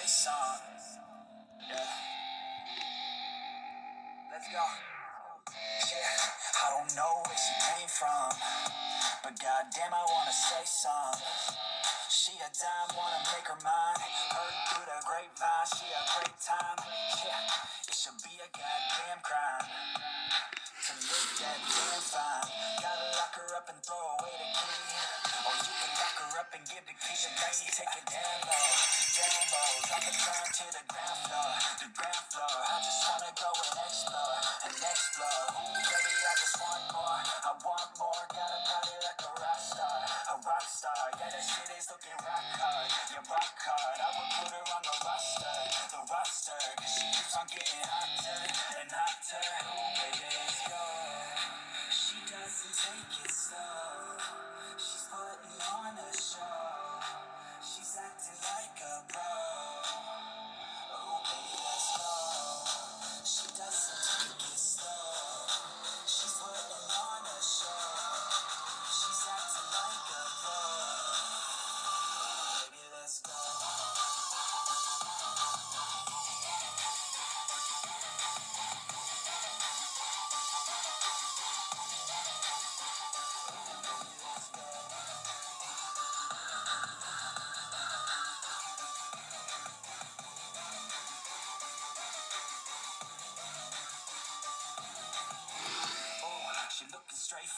Yeah. Let's go. Yeah, I don't know where she came from, but goddamn, I wanna say some. She a dime, wanna make her mine. Heard through the grapevine, she a great time. Yeah, it should be a goddamn crime to look that damn fine. Gotta lock her up and throw away the key. Or you can lock her up and give the key to me. Take it down low, low. Drop it down to the ground uh, floor, the ground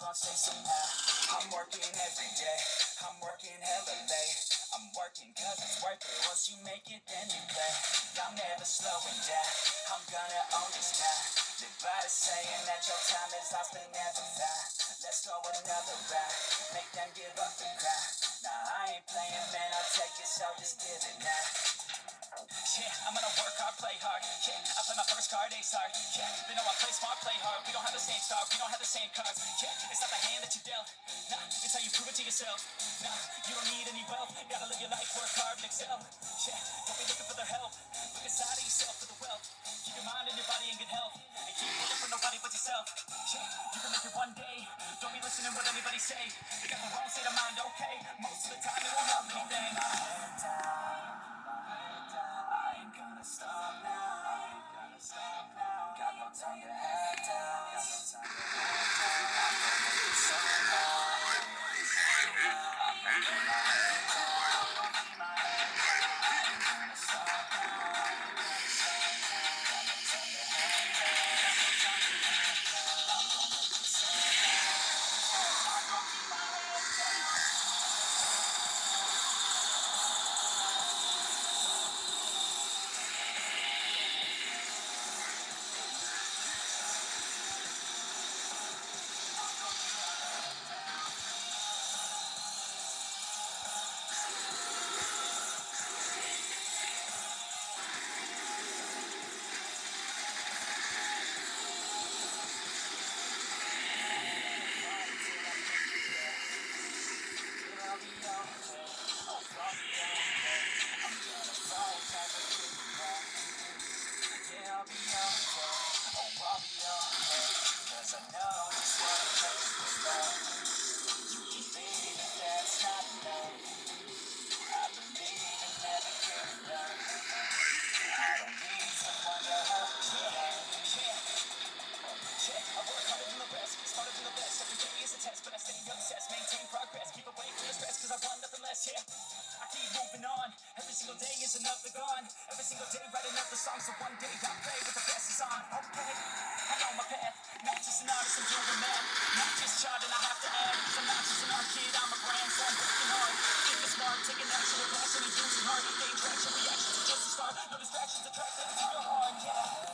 somehow. I'm working every day. I'm working hella late. I'm working cause it's worth it. Once you make it, then you play. I'm never slowing down. I'm gonna own this now. By saying that your time is lost and never found. Let's go another round. Make them give up the ground. Nah, I ain't playing, man. I'll take it, so just give it now. Yeah, I'm gonna work hard, play hard. Yeah, I play my first card, ace hard. Yeah, they know I play smart, play hard. We don't have the same star, we don't have the same cards. Yeah, it's not the hand that you dealt. Nah, it's how you prove it to yourself. Nah, you don't need any wealth. Gotta live your life, work hard, and excel. Yeah, don't be looking for their help. Look inside of yourself for the wealth. Keep your mind and your body in good health. And keep looking for nobody but yourself. Yeah, you can make it one day. Don't be listening what anybody say. You got the wrong state of mind, okay? Most of the time it won't help anything. Yeah. I keep moving on. Every single day is another gone. Every single day writing another song, so one day I play with the best is on. Okay, I'm on my path. Not just an artist, I'm doing math. Not just charting, I have to add. I'm not just an art kid, I'm a brand, so I'm working hard. It's smart, taking action with passion and using heart. Gain traction, reactions are just a start. No distractions, attracted to your heart, yeah.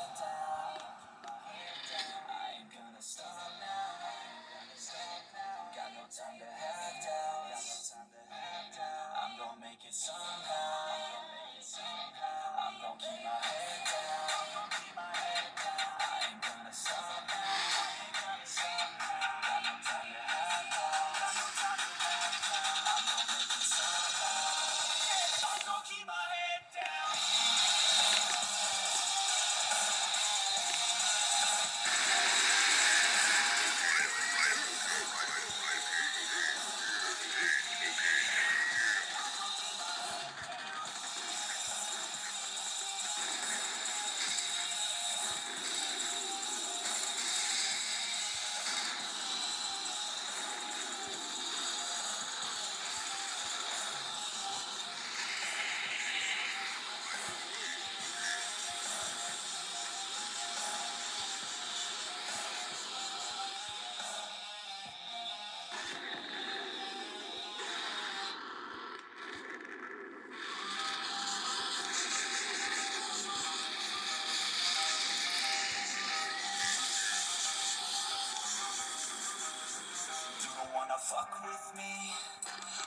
Fuck with me.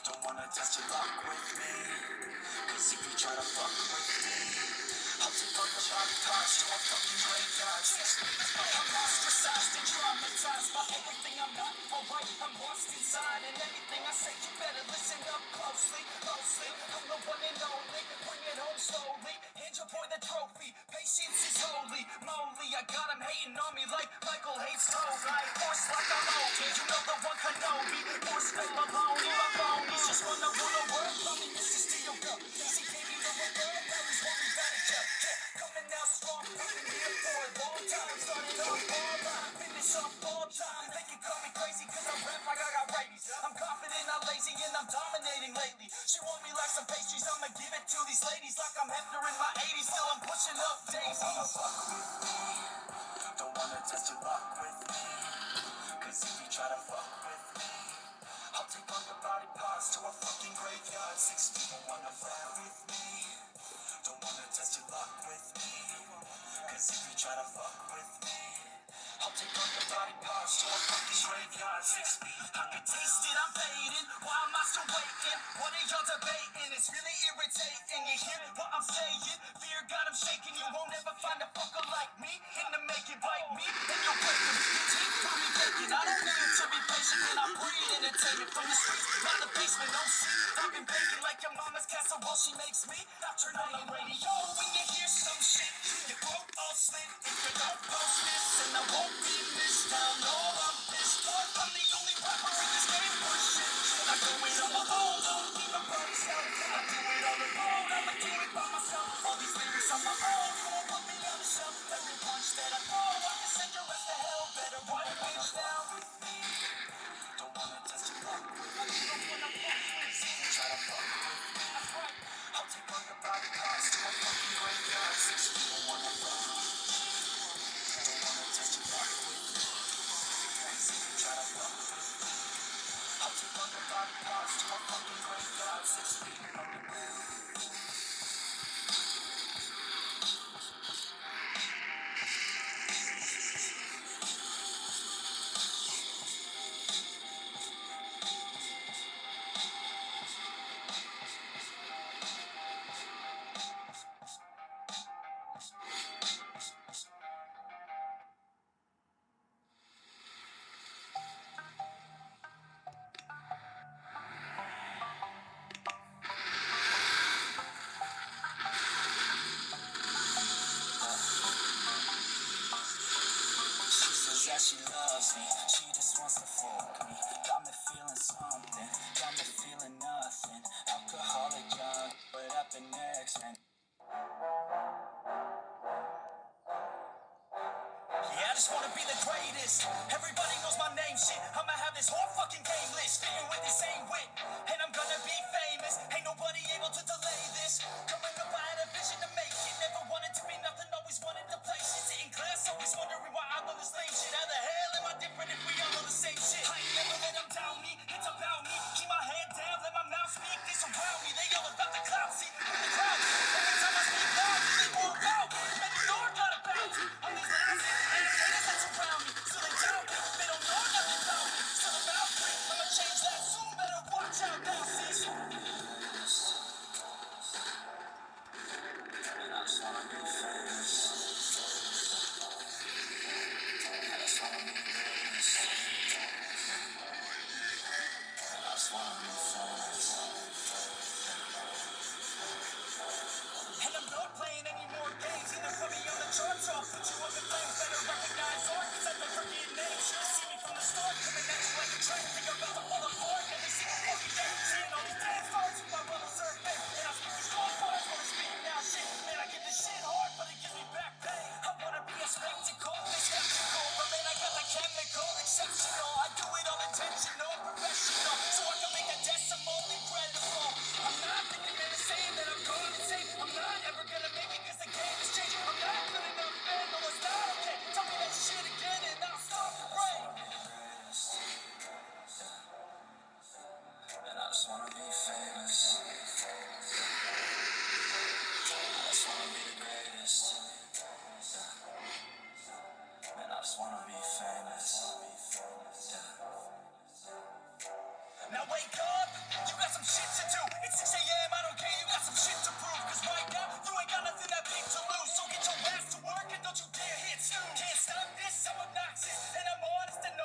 Don't wanna test your luck with me. Cause if you try to fuck with me, I'll take all your body parts to a fucking graveyard. I'm ostracized and traumatized by everything I'm not alright. I'm lost inside, and anything I say, you better listen up closely, closely. I'm the one and only. Bring it home slowly. Your boy the trophy. Patience is holy moly. I got him hating on me like Michael hates Toby. Force like I'm Obi. You know the one Kenobi. Force Phil Maloney. My phonies just wanna rule the world. Call You to fuck with me, I'll take all your body parts to a fucking graveyard. Six feet. I can taste it, I'm fading. Why am I still waiting? What are y'all debating? It's really irritating. You hear what I'm saying? Fear got 'em shaking. You won't ever find a fucker like me. The make it me. You'll break do me. I don't need to be patient. And I'm entertainment from the streets. Not the basement, no see. I've been baking like your mama's casserole. She makes me. Turn on the radio when you hear some shit. Your throat slit. If you don't post this, and I won't be missed. Know graveyard. she loves me. She just wants to fuck me. Got me feeling something. Got me feeling nothing. Alcoholic young, but up in next man. Yeah, I just wanna be the greatest. Everybody knows my name, shit. I'ma have this whole fucking game list. Fitting with the same wit. And I'm gonna be fat. Slow. Can't stop this, so obnoxious, and I'm honest enough.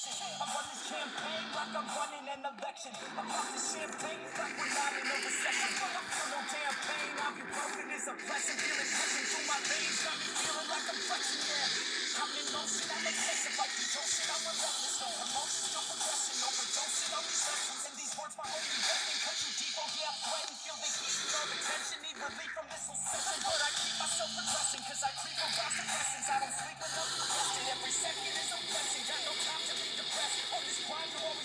questions. I'm on this campaign like I'm running an election. I pop the champagne like we're not in a recession. I feel no damn pain. Ibuprofen is a blessing. Feeling pushing through my veins. Got me feeling like I'm flexing, yeah. I'm in motion. I'm excessive like the Joseph. I'm relentless. No emotions, no progression. Overdosing on these lessons. And these words, my only weapon. Cut you deep, oh yeah, I'm. Feel the heat, no attention. Need relief from this obsession. But I keep myself progressing. Cause I creep around suppressants. I don't sleep enough. Every second is a blessing. Got no time. Why